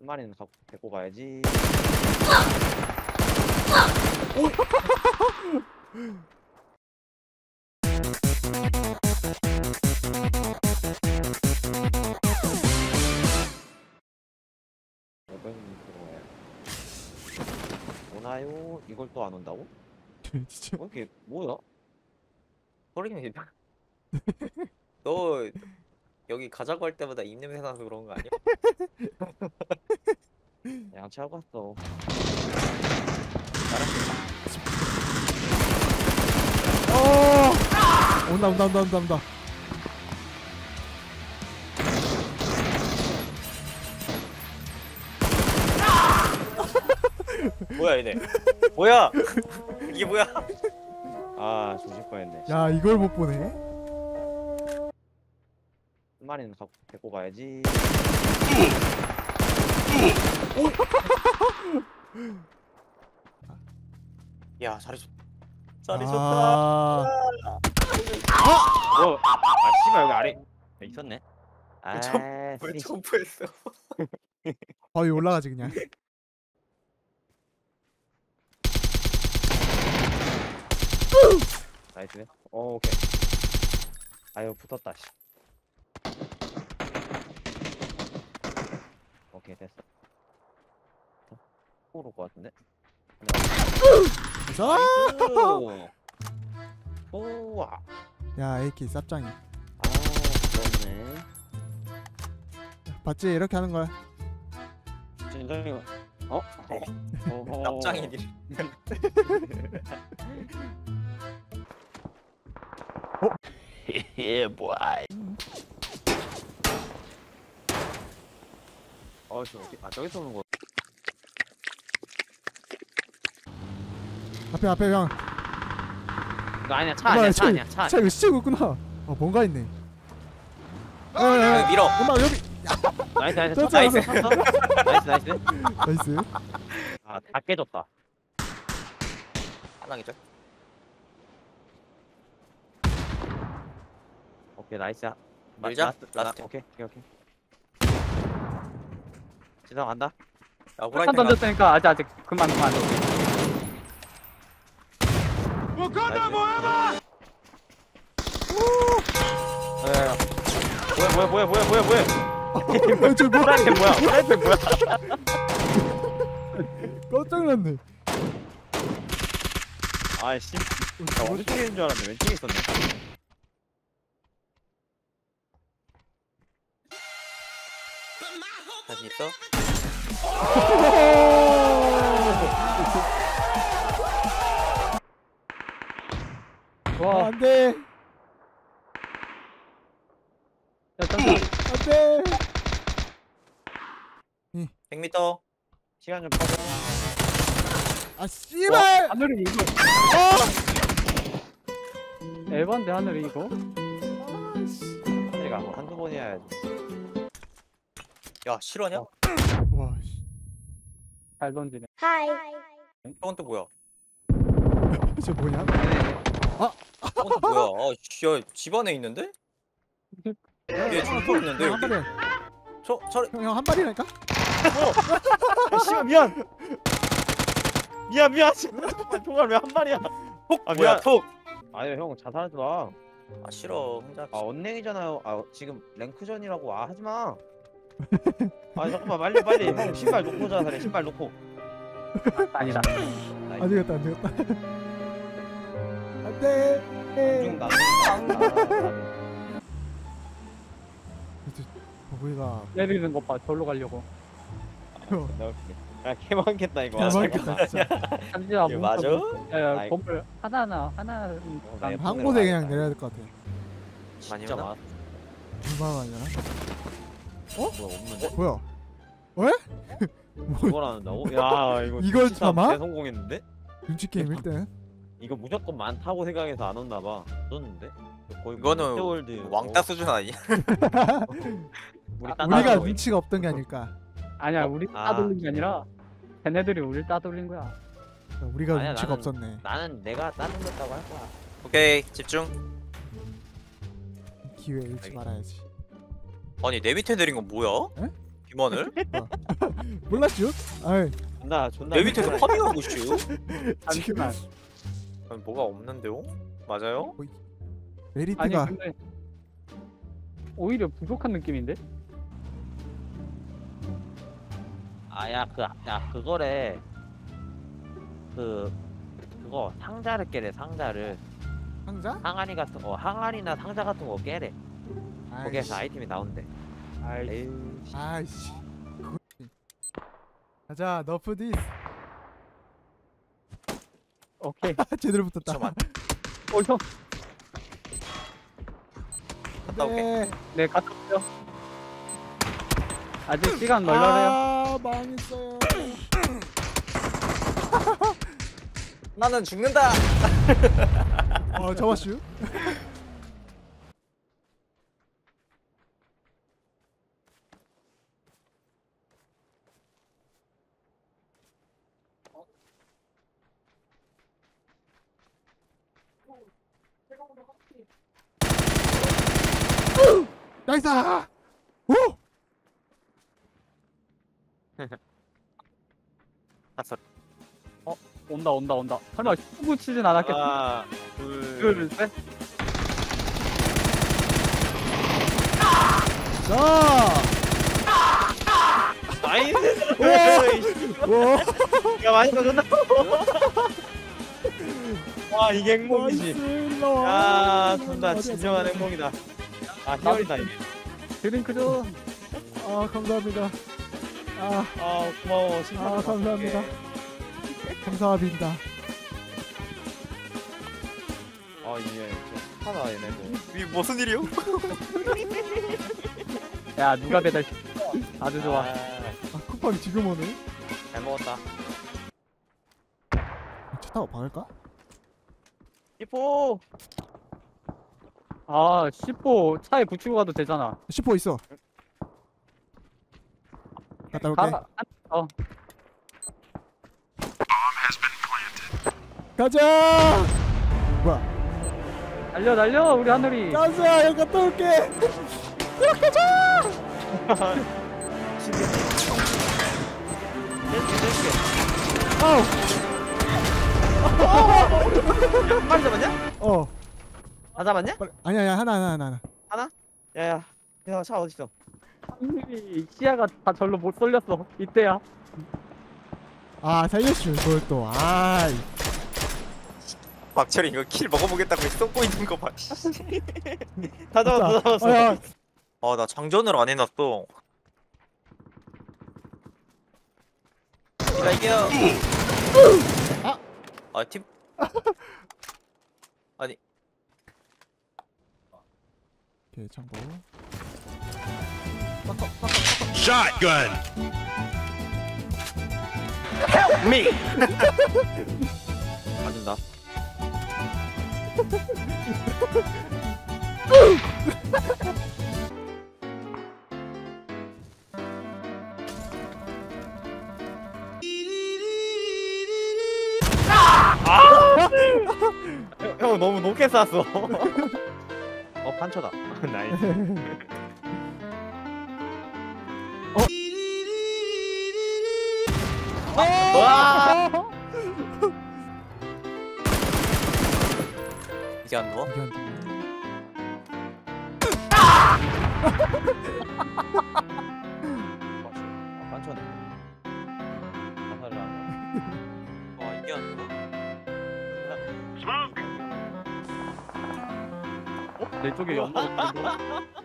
한 마리는 갖고 데리고 가야지. 들어와요. 오나요? 이걸 또 안 온다고? 진짜 어, 이게 뭐야? 소리님 너 여기 가자고 할 때마다 입냄새 나서 그런 거 아니야? 양치하고 왔어. 어 온다 온다 온다 온다 온다 뭐야 얘네 뭐야 이게 뭐야 아, 조질 뻔했네. 야 이걸 못 보네 한 마리는 갖고 데리고 가야지. 야 자리 좋다 아 뭐? 아, 씨발 여기 아래 있었네. 아, 점- 쓰리. 왜 점프했어 바위 올라가지 그냥 나이스. 오, 오케이. 아유 붙었다. 씨. 오케이 됐어. 오를 것 같은데. 그래서 나이스. 우와. 야 AK 쌉짱이 아, 그렇네. 봤지 이렇게 하는 거야 진정이 어? 어? 납장이니 어, 저 어디? 아, 저기서 오는 거. 앞에 앞에 형 이거 아니야, 차 아니야, 차 아니야, 차. 차 이거 시치고 있구나 어 뭔가 있네 야, 야, 야. 아, 밀어 엄마 여기 나이스, 나이스, 나이스, 저. 나이스, 나이스. 나이스 아, 다 깨졌다. 하나겠죠 오케이, 나이스야. 마- 밀자, 라스트, 오케이, 오케이, 오케이. 지성 간다. 야 호라이팬 던졌으니까 아직 아직 그만 그만 나이스. 야, 야, 야. 뭐야, 뭐야, 뭐야, 뭐야, 뭐야, 뭐야. 어, 저 뭐야 프라이팬 뭐야? 프라이팬 뭐야? 깜짝 놀랐네 아이씨. 나 오른쪽에 있는 줄 알았는데 왼쪽에 있었네. 자신 있어? 와. 안 돼. 야, 던져. 안돼. 100m 시간 좀 빠져. 아 씨발. 하늘이 이거. 에반데 하늘이 이거? 내가 뭐 한두 번 해야지. 야 실화냐? 와 씨. 잘 던지네. 저건 또 뭐야? 저 뭐냐 저건 또 뭐야 아야 집 안에 있는데? 얘 중폭 있는데 형, 여기? 한 발이야 저 저, 형, 한 발이라니까 아, 씨발 미안. 미안 미안. 씨발, 총알 왜한 발이야? 톡 아, 뭐야 미안. 톡! 아니 형 자살하지 마. 아 싫어 혼자 아 언랭이잖아요. 아 지금 랭크전이라고 아 하지 마. 아 잠깐만 빨리 빨리 형 신발 놓고 자살해 신발 놓고. 아니다 안 되겠다 안 되겠다 안돼 나. 나. 버블이가 내리는 것 봐 절로 가려고 야 개망겠다 이거. 대박이다 진짜 잠시만 이거 맞아? 야야 아이. 건물 하나 하나 하나 나난 예쁜 한 데로 곳에 가야겠다. 그냥 내려야 될 것 같아 진짜 많이 많아. 얼마나 많이 되나 뭐 없는데? 뭐야 이걸 안 한다고? 야 이거 이걸 진짜 참아? 대성공했는데? 눈치 게임 1등 이거 무조건 많다고 생각해서 안 왔나 봐. 떴는데? 거의 이거는 롯데월드 왕따 수준 아니야? 우리 아, 딴 우리가 눈치가 없던 게 아닐까 아니야 어? 우리 아. 따돌린 게 아니라 걔네들이 우리 따돌린 거야 우리가 아니야, 눈치가 나는- 없었네 나는 내가 따돌렸다고 할 거야. 오케이 집중 기회 잃지 알겠- 말아야지 아니 내 밑에 내린 건 뭐야? 비만을? 몰랐슈? 아이 존나 존나 내 밑에서 파밍하고 있슈? 잠시만. 아니, 뭐가 없는데요? 맞아요? 아니 메리트가 근데 오히려 부족한 느낌인데? 아야 그 야 그거래 그 그거 상자를 깨래 상자를 상자? 항아리 같은 거 항아리나 상자 같은 거 깨래 거기에서 아이씨 아이템이 나온대 아이 에이 아이씨 그거- 가자 nerf this 오케이. 제대로 붙었다 잠깐만. 어 형. 갔다 올게. 네. 네 갔다 올게요. 아직 시간 널널해요. 아 망했어요 나는 죽는다. 어 잡았슈 나이스 오 갔어. 온다 온다 온다. 설마 후구 치진 않았겠지? 하나 둘둘 셋. 자 nice 오, 야 많이 떠졌나 와 이게 행복이지 nice, 일로 와. 야 존나 진정한 행복이다 아 희열이다 이게 드링크 좀. 아 감사합니다 아 아 고마워 아, 감사합니다. 감사합니다 아 이게 저 하나 얘네들 이 무슨 일이요? 야 누가 배달 시켜? 아주 좋아. 아, 아 쿠팡이 지금 오네 잘 먹었다 차 타고 박을까? 이포 아 10호 차에 붙이고 가도 되잖아. 10호 있어 갔다 올게 가. 어. 가자 뭐야 달려 달려 우리 하늘이. 가자 여기 갔다 올게 아우 한 마리 잡았냐? 어 다 잡았냐? 빨리 아니야 아니야 하나 하나 하나 하나 야야 야 차 어딨어 하늘이 시야가 다 절로 못 쏠렸어. 이때야. 아 살렸슈 그걸 또 아 이 박철이 이거 킬 먹어보겠다고 쏟고 있는 거 봐. 다 잡았어 다 잡았어 아, 야, 아, 나 장전을 안 해놨어. 네가 이겨 아, 팀. 오케이 참고. Shotgun. 맞은다. 형, 형 너무 높게 쐈어 어 판초다. 나이스. 와! 이게 안 누워? 이게 안 돼. 아, 내 쪽에 연막 없어.